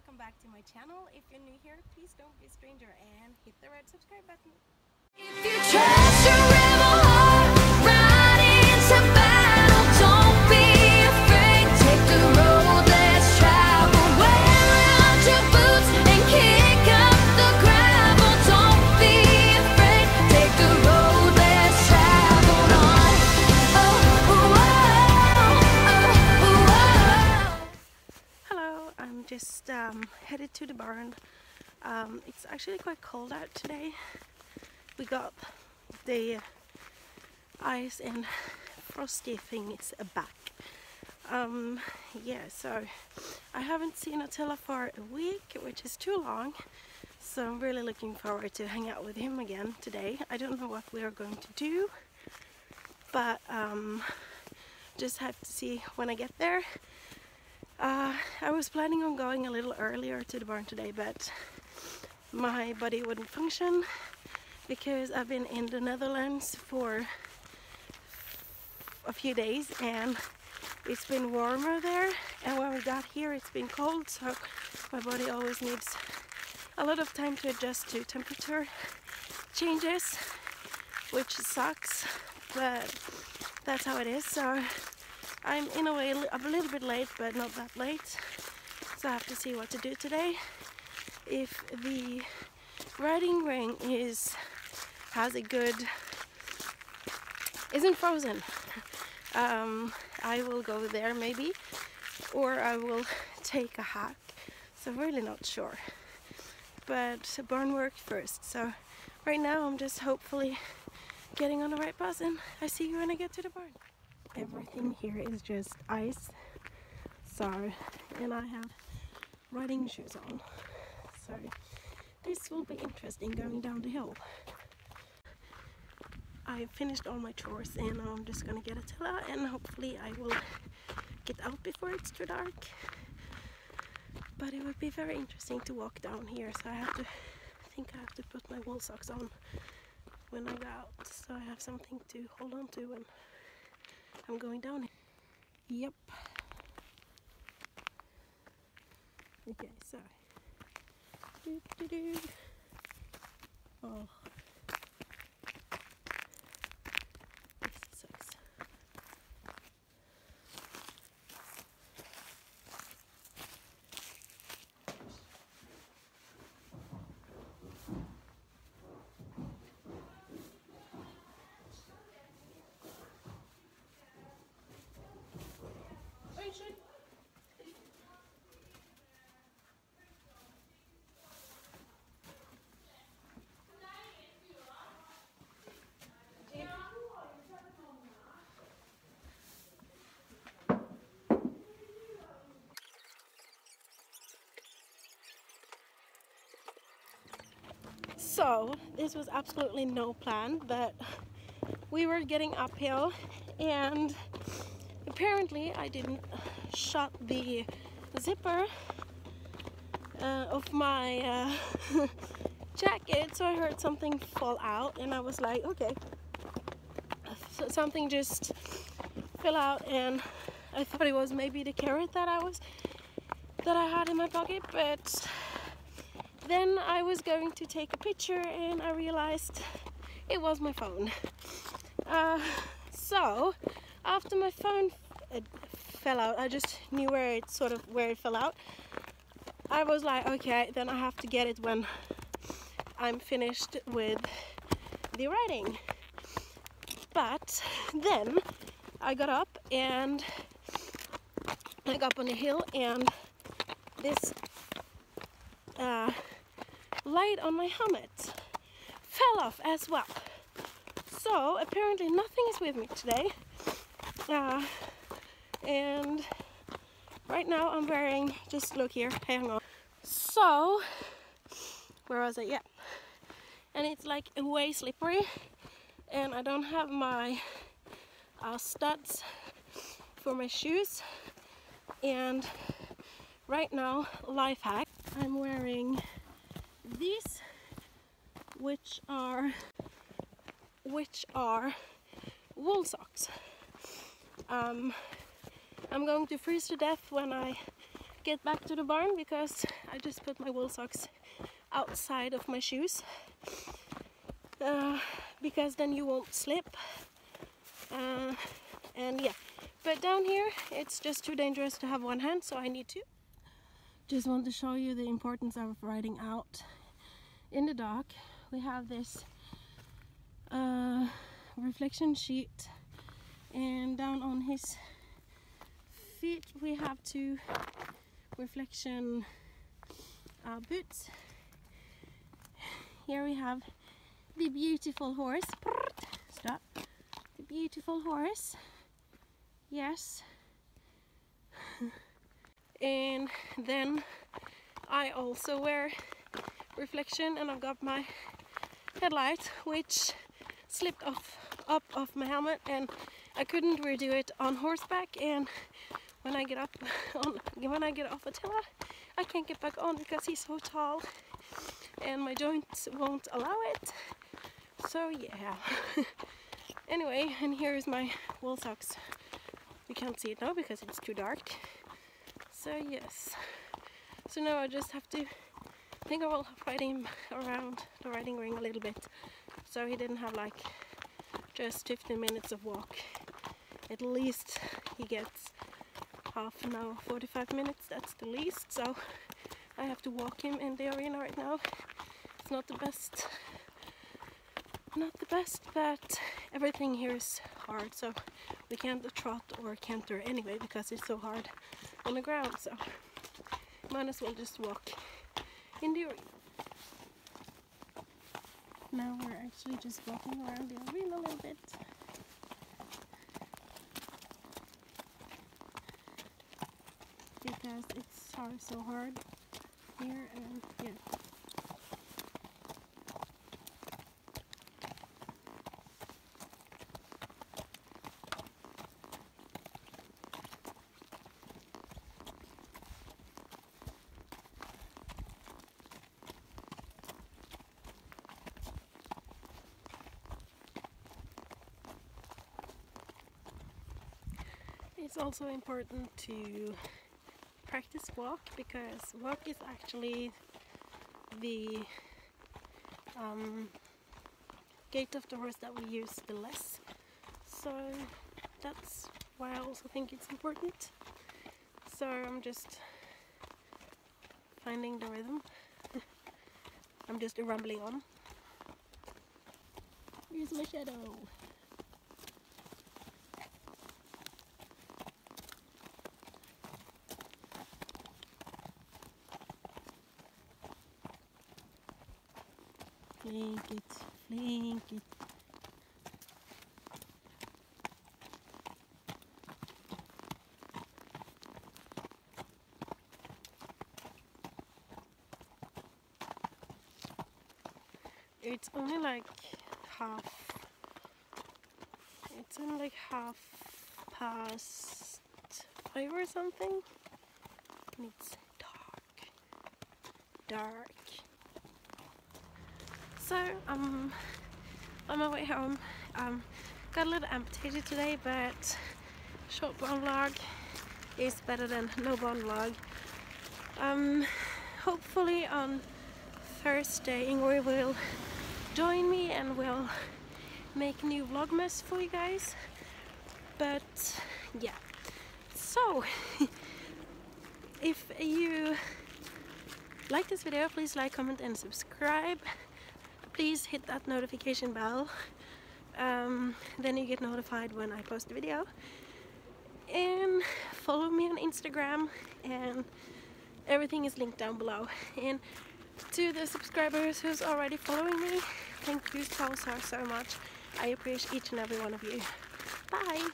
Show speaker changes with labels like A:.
A: welcome back to my channel. If you're new here, please don't be a stranger and hit the red subscribe button. Um, it's actually quite cold out today. We got the ice and frosty things back. Um, yeah, so I haven't seen Atilla for a week, which is too long. So I'm really looking forward to hang out with him again today. I don't know what we are going to do, but um, just have to see when I get there. Uh, I was planning on going a little earlier to the barn today, but my body wouldn't function because I've been in the Netherlands for a few days and it's been warmer there. And when we got here it's been cold so my body always needs a lot of time to adjust to temperature changes which sucks but that's how it is. So I'm in a way a little bit late but not that late. So I have to see what to do today if the riding ring is has a good isn't frozen um, I will go there maybe or I will take a hack. So I'm really not sure. But barn work first. So right now I'm just hopefully getting on the right bus and I see you when I get to the barn. Everything here is just ice. So and I have riding shoes on so this will be interesting going down the hill I finished all my chores and I'm just gonna get Atilla and hopefully I will get out before it's too dark but it would be very interesting to walk down here so I have to I think I have to put my wool socks on when I go out so I have something to hold on to when I'm going down Yep. Okay, so. Oh. This sucks. So, this was absolutely no plan, but we were getting uphill and apparently I didn't shut the zipper uh, of my uh, jacket so I heard something fall out and I was like okay. So something just fell out and I thought it was maybe the carrot that I was that I had in my pocket but then I was going to take a picture and I realized it was my phone. Uh, so after my phone it fell out I just knew where it sort of where it fell out. I was like okay then I have to get it when I'm finished with the writing. But then I got up and I got up on the hill and this uh, light on my helmet. Fell off as well. So apparently nothing is with me today. Uh, and right now I'm wearing just look here hang on. So where was I yeah. And it's like way slippery. And I don't have my uh, studs for my shoes. And right now life hack. I'm wearing these which are which are wool socks. Um, I'm going to freeze to death when I get back to the barn because I just put my wool socks outside of my shoes. Uh, because then you won't slip. Uh, and yeah. But down here it's just too dangerous to have one hand so I need to. Just want to show you the importance of riding out in the dark we have this uh, reflection sheet. And down on his feet we have two reflection uh, boots. Here we have the beautiful horse. Stop. The beautiful horse. Yes. And then I also wear reflection and I've got my headlight which slipped off up off my helmet and I couldn't redo it on horseback. And when I get up on when I get off Atilla I can't get back on because he's so tall and my joints won't allow it. So yeah. Anyway and here is my wool socks. You can't see it now because it's too dark. So yes. So now I just have to think I will ride him around the riding ring a little bit. So he didn't have like just 15 minutes of walk. At least he gets half an hour 45 minutes that's the least. So I have to walk him in the arena right now. It's not the best not the best but everything here is hard. So we can't trot or canter anyway because it's so hard on the ground. So might as well just walk in the arena now we're actually just walking around the arena a little bit because it's so hard here and yeah. It's also important to practice walk because walk is actually the um, gait of the horse that we use the less. So that's why I also think it's important. So I'm just finding the rhythm. I'm just rambling on. Here's my shadow. Flink it, flink it. It's only like half. It's only like half past five or something. And it's dark. Dark. So I'm on my way home. Um, got a little amputated today, but short bond vlog is better than no bond vlog. Um, hopefully on Thursday Ingrid will join me and we'll make new vlogmas for you guys. But yeah, so if you like this video, please like, comment and subscribe please hit that notification bell. Um, then you get notified when I post a video. And follow me on Instagram and everything is linked down below. And to the subscribers who's already following me thank you so so so much. I appreciate each and every one of you. Bye